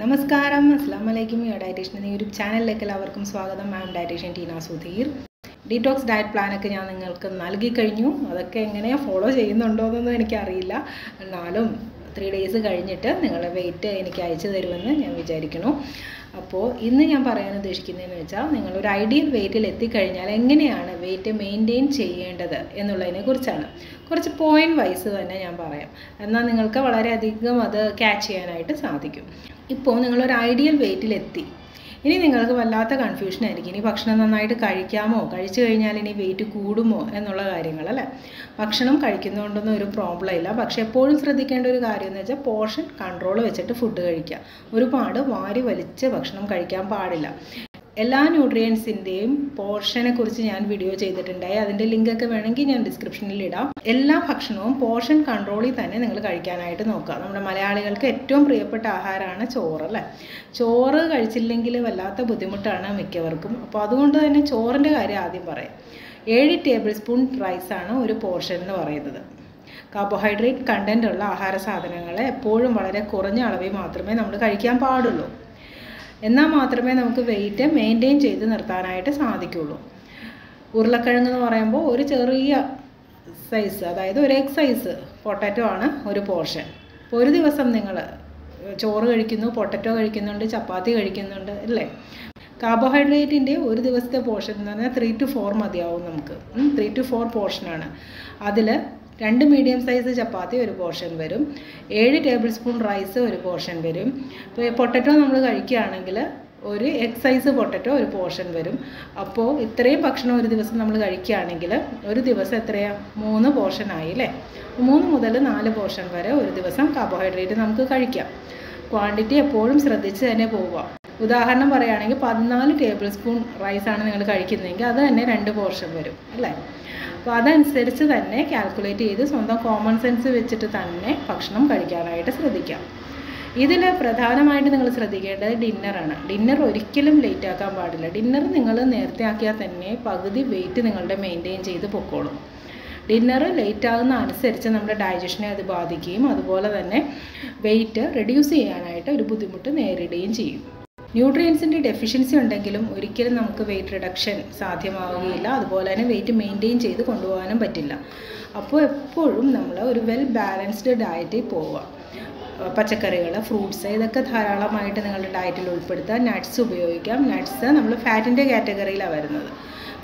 നമസ്കാരം. അസ്സാം വലൈക്കും യോ ഡയറ്റീഷ്യൻ എന്ന യൂട്യൂബ് ചാനലിലേക്ക് എല്ലാവർക്കും സ്വാഗതം. Ma'am dietitian Teena Sudheer. Detox diet പ്ലാനൊക്കെ ഞാൻ നിങ്ങൾക്ക് നൽകി കഴിഞ്ഞു. അതൊക്കെ എങ്ങനെയാണ് ഫോളോ ചെയ്യുന്നുണ്ടോ എന്നൊന്നും എനിക്കറിയില്ല. എന്നാലും ത്രീ ഡേയ്സ് കഴിഞ്ഞിട്ട് നിങ്ങളുടെ വെയിറ്റ് എനിക്ക് അയച്ചു തരുമെന്ന് ഞാൻ വിചാരിക്കുന്നു. അപ്പോൾ ഇന്ന് ഞാൻ പറയാൻ ഉദ്ദേശിക്കുന്നതെന്ന് വെച്ചാൽ നിങ്ങളൊരു ഐഡിയൽ വെയിറ്റിൽ എത്തിക്കഴിഞ്ഞാൽ എങ്ങനെയാണ് വെയിറ്റ് മെയിന്റെയിൻ ചെയ്യേണ്ടത് എന്നുള്ളതിനെ കുറിച്ചാണ്. കുറച്ച് പോയിന്റ് വൈസ് തന്നെ ഞാൻ പറയാം. എന്നാൽ നിങ്ങൾക്ക് വളരെയധികം അത് ക്യാച്ച് ചെയ്യാനായിട്ട് സാധിക്കും. ഇപ്പോൾ നിങ്ങളൊരു ഐഡിയൽ വെയിറ്റിൽ എത്തി ഇനി നിങ്ങൾക്ക് വല്ലാത്ത കൺഫ്യൂഷൻ ആയിരിക്കും. ഇനി ഭക്ഷണം നന്നായിട്ട് കഴിക്കാമോ? കഴിച്ചു കഴിഞ്ഞാൽ ഇനി വെയിറ്റ് കൂടുമോ എന്നുള്ള കാര്യങ്ങൾ അല്ലേ? ഭക്ഷണം കഴിക്കുന്നതുകൊണ്ടൊന്നും ഒരു പ്രോബ്ലം ഇല്ല. പക്ഷേ എപ്പോഴും ശ്രദ്ധിക്കേണ്ട ഒരു കാര്യം എന്ന് വെച്ചാൽ പോർഷൻ കൺട്രോൾ വെച്ചിട്ട് ഫുഡ് കഴിക്കുക. ഒരുപാട് വാരി വലിച്ച് ഭക്ഷണം കഴിക്കാൻ പാടില്ല. എല്ലാ ന്യൂട്രിയൻസിന്റെയും പോർഷനെ കുറിച്ച് ഞാൻ വീഡിയോ ചെയ്തിട്ടുണ്ടായി. അതിന്റെ ലിങ്കൊക്കെ വേണമെങ്കിൽ ഞാൻ ഡിസ്ക്രിപ്ഷനിൽ ഇടാം. എല്ലാ ഭക്ഷണവും പോർഷൻ കൺട്രോളിൽ തന്നെ നിങ്ങൾ കഴിക്കാനായിട്ട് നോക്കുക. നമ്മുടെ മലയാളികൾക്ക് ഏറ്റവും പ്രിയപ്പെട്ട ആഹാരമാണ് ചോറ് അല്ലേ? ചോറ് കഴിച്ചില്ലെങ്കിൽ വല്ലാത്ത ബുദ്ധിമുട്ടാണ് മിക്കവർക്കും. അപ്പോൾ അതുകൊണ്ട് തന്നെ ചോറിന്റെ കാര്യം ആദ്യം പറയാം. ഏഴ് ടേബിൾ സ്പൂൺ റൈസാണ് ഒരു പോർഷൻ എന്ന് പറയുന്നത്. കാർബോഹൈഡ്രേറ്റ് കണ്ടന്റ് ഉള്ള ആഹാര സാധനങ്ങളെ എപ്പോഴും വളരെ കുറഞ്ഞ അളവിൽ മാത്രമേ നമ്മൾ കഴിക്കാൻ പാടുള്ളൂ. എന്നാൽ മാത്രമേ നമുക്ക് വെയിറ്റ് മെയിന്റെയിൻ ചെയ്ത് നിർത്താനായിട്ട് സാധിക്കുള്ളൂ ഉരുളക്കിഴങ്ങ് എന്ന് പറയുമ്പോൾ ഒരു ചെറിയ സൈസ് അതായത് ഒരു എഗ് സൈസ് പൊട്ടാറ്റോ ആണ് ഒരു പോർഷൻ. അപ്പോൾ ഒരു ദിവസം നിങ്ങൾ ചോറ് കഴിക്കുന്നു പൊട്ടറ്റോ കഴിക്കുന്നുണ്ട് ചപ്പാത്തി കഴിക്കുന്നുണ്ട് അല്ലേ? കാർബോഹൈഡ്രേറ്റിന്റെ ഒരു ദിവസത്തെ പോർഷൻ എന്ന് പറഞ്ഞാൽ ത്രീ ടു ഫോർ മതിയാവും നമുക്ക്. ത്രീ ടു ഫോർ പോർഷനാണ് അതിൽ രണ്ട് മീഡിയം സൈസ് ചപ്പാത്തി ഒരു പോർഷൻ വരും. ഏഴ് ടേബിൾ സ്പൂൺ റൈസ് ഒരു പോർഷൻ വരും. ഇപ്പോൾ പൊട്ടറ്റോ നമ്മൾ കഴിക്കുകയാണെങ്കിൽ ഒരു എക്സ് സൈസ് പൊട്ടറ്റോ ഒരു പോർഷൻ വരും. അപ്പോൾ ഇത്രയും ഭക്ഷണം ഒരു ദിവസം നമ്മൾ കഴിക്കുകയാണെങ്കിൽ ഒരു ദിവസം എത്രയാണ് മൂന്ന് പോർഷൻ ആയി അല്ലേ? മൂന്ന് മുതൽ നാല് പോർഷൻ വരെ ഒരു ദിവസം കാർബോഹൈഡ്രേറ്റ് നമുക്ക് കഴിക്കാം. ക്വാണ്ടിറ്റി എപ്പോഴും ശ്രദ്ധിച്ച് തന്നെ പോവുക. ഉദാഹരണം പറയുകയാണെങ്കിൽ പതിനാല് ടേബിൾ സ്പൂൺ റൈസാണ് നിങ്ങൾ കഴിക്കുന്നതെങ്കിൽ അത് തന്നെ രണ്ട് പോർഷൻ വരും അല്ലേ? അപ്പോൾ അതനുസരിച്ച് തന്നെ കാൽക്കുലേറ്റ് ചെയ്ത് സ്വന്തം കോമൺ സെൻസ് വെച്ചിട്ട് തന്നെ ഭക്ഷണം കഴിക്കാനായിട്ട് ശ്രദ്ധിക്കാം ഇതിൽ പ്രധാനമായിട്ട് നിങ്ങൾ ശ്രദ്ധിക്കേണ്ടത് ഡിന്നറാണ് ഡിന്നർ ഒരിക്കലും ലേറ്റ് ആക്കാൻ പാടില്ല. ഡിന്നർ നിങ്ങൾ നേരത്തെ ആക്കിയാൽ തന്നെ പകുതി വെയിറ്റ് നിങ്ങളുടെ മെയിന്റെയിൻ ചെയ്ത് പൊക്കോളും. ഡിന്നർ ലേറ്റ് ആകുന്ന അനുസരിച്ച് നമ്മുടെ ഡൈജഷനെ അത് ബാധിക്കുകയും അതുപോലെ തന്നെ വെയിറ്റ് റെഡ്യൂസ് ചെയ്യാനായിട്ട് ഒരു ബുദ്ധിമുട്ട് നേരിടുകയും ചെയ്യും. ന്യൂട്രിയൻസിന്റെ ഡെഫിഷ്യൻസി ഉണ്ടെങ്കിലും ഒരിക്കലും നമുക്ക് വെയിറ്റ് റിഡക്ഷൻ സാധ്യമാവുകയില്ല. അതുപോലെ തന്നെ വെയിറ്റ് മെയിന്റെയിൻ ചെയ്ത് കൊണ്ടുപോകാനും പറ്റില്ല. അപ്പോൾ എപ്പോഴും നമ്മൾ ഒരു വെൽ ബാലൻസ്ഡ് ഡയറ്റിൽ പോവുക. പച്ചക്കറികൾ ഫ്രൂട്ട്സ് ഇതൊക്കെ ധാരാളമായിട്ട് നിങ്ങളുടെ ഡയറ്റിൽ ഉൾപ്പെടുത്തുക നട്ട്സ് ഉപയോഗിക്കാം. നട്ട്സ് നമ്മൾ ഫാറ്റിന്റെ കാറ്റഗറിയിലാണ് വരുന്നത്.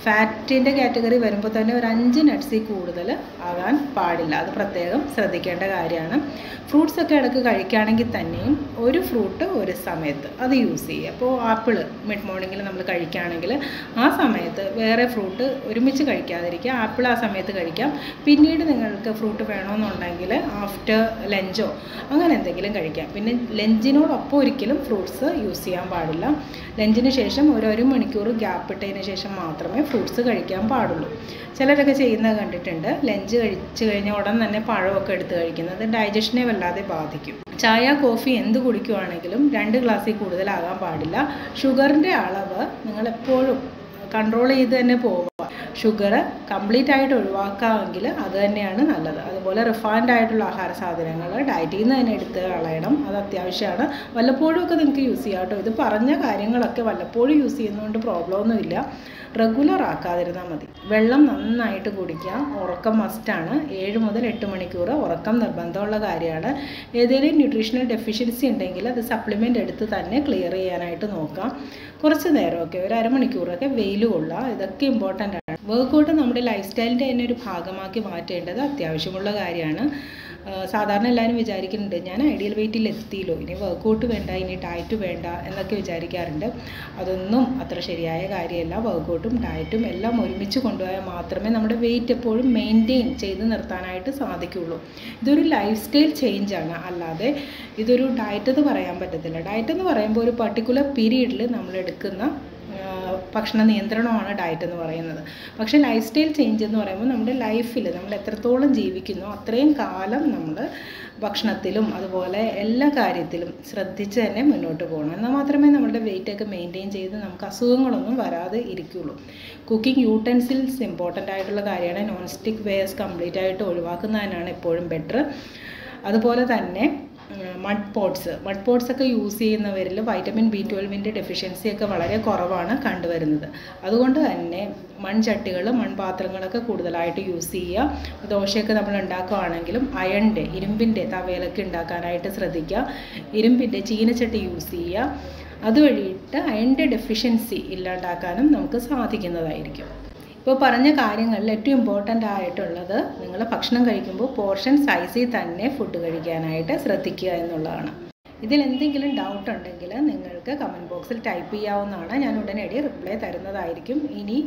ഫാറ്റിന്റെ കാറ്റഗറി വരുമ്പോൾ തന്നെ ഒരു അഞ്ച് നട്ട്സിൽ കൂടുതൽ ആകാൻ പാടില്ല. അത് പ്രത്യേകം ശ്രദ്ധിക്കേണ്ട കാര്യമാണ്. ഫ്രൂട്ട്സ് ഒക്കെ ഇടയ്ക്ക് കഴിക്കുകയാണെങ്കിൽ തന്നെയും ഒരു ഫ്രൂട്ട് ഒരു സമയത്ത് അത് യൂസ് ചെയ്യുക. അപ്പോൾ ആപ്പിൾ മിഡ് മോർണിംഗിൽ നമ്മൾ കഴിക്കുകയാണെങ്കിൽ ആ സമയത്ത് വേറെ ഫ്രൂട്ട് ഒരുമിച്ച് കഴിക്കാതിരിക്കുക. ആപ്പിൾ ആ സമയത്ത് കഴിക്കാം. പിന്നീട് നിങ്ങൾക്ക് ഫ്രൂട്ട് വേണമെന്നുണ്ടെങ്കിൽ ആഫ്റ്റർ ലഞ്ചോ അങ്ങനെ എന്തെങ്കിലും കഴിക്കാം. പിന്നെ ലഞ്ചിനോടൊപ്പം ഒരിക്കലും ഫ്രൂട്ട്സ് യൂസ് ചെയ്യാൻ പാടില്ല. ലഞ്ചിന് ശേഷം ഒരു ഒരു മണിക്കൂർ ഗ്യാപ്പ് ഇട്ടതിന് ശേഷം മാത്രമേ ഫ്രൂട്ട്സ് കഴിക്കാൻ പാടുള്ളൂ. ചിലരൊക്കെ ചെയ്യുന്നത് കണ്ടിട്ടുണ്ട്. ലഞ്ച് കഴിച്ചു കഴിഞ്ഞ ഉടൻ തന്നെ പഴമൊക്കെ എടുത്ത് കഴിക്കുന്നത് ഡൈജഷനെ വല്ലാതെ ബാധിക്കും. ചായ കോഫി എന്ത് കുടിക്കുവാണെങ്കിലും രണ്ട് ഗ്ലാസ്സിൽ കൂടുതലാകാൻ പാടില്ല. ഷുഗറിന്റെ അളവ് നിങ്ങൾ എപ്പോഴും കൺട്രോൾ ചെയ്ത് തന്നെ പോവുക. ഷുഗർ കംപ്ലീറ്റ് ആയിട്ട് ഒഴിവാക്കാമെങ്കിൽ അത് തന്നെയാണ് നല്ലത്. അതുപോലെ റിഫൈൻഡ് ആയിട്ടുള്ള ആഹാര സാധനങ്ങൾ ഡയറ്റിൽ നിന്ന് തന്നെ എടുത്ത് കളയണം അത് അത്യാവശ്യമാണ്. വല്ലപ്പോഴും ഒക്കെ നിങ്ങൾക്ക് യൂസ് ചെയ്യാം കേട്ടോ. ഇത് പറഞ്ഞ കാര്യങ്ങളൊക്കെ വല്ലപ്പോഴും യൂസ് ചെയ്യുന്നതുകൊണ്ട് പ്രോബ്ലം ഒന്നുമില്ല. റെഗുലർ ആക്കാതിരുന്നാൽ മതി. വെള്ളം നന്നായിട്ട് കുടിക്കുക. ഉറക്കം മസ്റ്റാണ് ഏഴ് മുതൽ എട്ട് മണിക്കൂർ ഉറക്കം നിർബന്ധമുള്ള കാര്യമാണ്. ഏതെങ്കിലും ന്യൂട്രീഷണൽ ഡെഫിഷ്യൻസി ഉണ്ടെങ്കിൽ അത് സപ്ലിമെന്റ് എടുത്ത് തന്നെ ക്ലിയർ ചെയ്യാനായിട്ട് നോക്കാം കുറച്ച് നേരമൊക്കെ ഒരു അരമണിക്കൂറൊക്കെ വെയിൽ കൊള്ളുക. ഇതൊക്കെ ഇമ്പോർട്ടന്റ് ആണ്. വർക്കൗട്ട് നമ്മുടെ ലൈഫ് സ്റ്റൈലിന്റെ തന്നെ ഒരു ഭാഗമാക്കി മാറ്റേണ്ടത് അത്യാവശ്യമുള്ള കാര്യമാണ്. സാധാരണ എല്ലാവരും വിചാരിക്കുന്നുണ്ട് ഞാൻ ഐഡിയൽ വെയിറ്റിൽ എത്തിയല്ലോ ഇനി വർക്കൗട്ട് വേണ്ട ഇനി ഡയറ്റ് വേണ്ട എന്നൊക്കെ വിചാരിക്കാറുണ്ട്. അതൊന്നും അത്ര ശരിയായ കാര്യമല്ല. വർക്കൗട്ടും ഡയറ്റും എല്ലാം ഒരുമിച്ച് കൊണ്ടുപോയാൽ മാത്രമേ നമ്മുടെ വെയിറ്റ് എപ്പോഴും മെയിന്റെയിൻ ചെയ്ത് നിർത്താനായിട്ട് സാധിക്കുകയുള്ളൂ. ഇതൊരു ലൈഫ് സ്റ്റൈൽ ചേഞ്ചാണ് അല്ലാതെ ഇതൊരു ഡയറ്റ് എന്ന് പറയാൻ പറ്റത്തില്ല. ഡയറ്റ് എന്ന് പറയുമ്പോൾ ഒരു പർട്ടിക്കുലർ പീരീഡിൽ നമ്മൾ എടുക്കുന്ന ഭക്ഷണ നിയന്ത്രണമാണ് ഡയറ്റ് എന്ന് പറയുന്നത്. പക്ഷേ ലൈഫ് സ്റ്റൈൽ ചേഞ്ച് എന്ന് പറയുമ്പോൾ നമ്മുടെ ലൈഫിൽ നമ്മൾ എത്രത്തോളം ജീവിക്കുന്നു അത്രയും കാലം നമ്മൾ ഭക്ഷണത്തിലും അതുപോലെ എല്ലാ കാര്യത്തിലും ശ്രദ്ധിച്ച് തന്നെ മുന്നോട്ട് പോകണം. എന്നാൽ മാത്രമേ നമ്മുടെ വെയിറ്റ് ഒക്കെ മെയിന്റെയിൻ ചെയ്ത് നമുക്ക് അസുഖങ്ങളൊന്നും വരാതെ ഇരിക്കുകയുള്ളൂ കുക്കിംഗ് യൂട്ടൻസിൽസ് ഇമ്പോർട്ടന്റ് ആയിട്ടുള്ള കാര്യമാണ്. നോൺ സ്റ്റിക്ക് വെയർസ് കംപ്ലീറ്റ് ആയിട്ട് ഒഴിവാക്കുന്നതിനാണ് എപ്പോഴും ബെറ്റർ അതുപോലെ തന്നെ മഡ് പോട്ട്സ് മഡ് പോട്ട്സ് ഒക്കെ യൂസ് ചെയ്യുന്നവരിൽ വൈറ്റമിൻ ബി ട്വൽവിന്റെ ഡെഫിഷ്യൻസി ഒക്കെ വളരെ കുറവാണ് കണ്ടുവരുന്നത്. അതുകൊണ്ട് തന്നെ മൺചട്ടികൾ മൺപാത്രങ്ങളൊക്കെ കൂടുതലായിട്ട് യൂസ് ചെയ്യുക. ദോശയൊക്കെ നമ്മൾ ഉണ്ടാക്കുകയാണെങ്കിലും അയണിന്റെ ഇരുമ്പിന്റെ തവയിലൊക്കെ ഉണ്ടാക്കാനായിട്ട് ശ്രദ്ധിക്കുക. ഇരുമ്പിന്റെ ചീനച്ചട്ടി യൂസ് ചെയ്യുക. അതുവഴിയിട്ട് അയണിന്റെ ഡെഫിഷ്യൻസി ഇല്ലാണ്ടാക്കാനും നമുക്ക് സാധിക്കുന്നതായിരിക്കും. ഇപ്പോൾ പറഞ്ഞ കാര്യങ്ങളിൽ ഏറ്റവും ഇമ്പോർട്ടന്റ് ആയിട്ടുള്ളത് നിങ്ങൾ ഭക്ഷണം കഴിക്കുമ്പോൾ പോർഷൻ സൈസിൽ തന്നെ ഫുഡ് കഴിക്കാനായിട്ട് ശ്രദ്ധിക്കുക എന്നുള്ളതാണ്. ഇതിൽ എന്തെങ്കിലും ഡൗട്ട് ഉണ്ടെങ്കിൽ നിങ്ങൾക്ക് കമന്റ് ബോക്സിൽ ടൈപ്പ് ചെയ്യാവുന്നതാണ്. ഞാൻ ഉടനടി റിപ്ലൈ തരുന്നതായിരിക്കും. ഇനി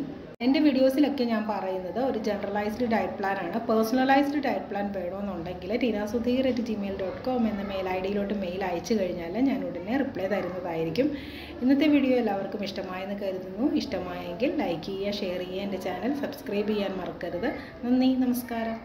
എന്റെ വീഡിയോസിലൊക്കെ ഞാൻ പറയുന്നത് ഒരു ജനറലൈസ്ഡ് ഡയറ്റ് പ്ലാൻ ആണ്. പേഴ്സണലൈസ്ഡ് ഡയറ്റ് പ്ലാൻ വേണമെന്നുണ്ടെങ്കിൽ Teenasudheer at Gmail dot com എന്ന മെയിൽ ഐ ഡിയിലോട്ട് മെയിൽ അയച്ചു കഴിഞ്ഞാൽ ഞാൻ ഉടനെ റിപ്ലൈ തരുന്നതായിരിക്കും. ഇന്നത്തെ വീഡിയോ എല്ലാവർക്കും ഇഷ്ടമായെന്ന് കരുതുന്നു. ഇഷ്ടമായെങ്കിൽ ലൈക്ക് ചെയ്യുക ഷെയർ ചെയ്യുക എന്റെ ചാനൽ സബ്സ്ക്രൈബ് ചെയ്യാൻ മറക്കരുത്. നന്ദി നമസ്കാരം.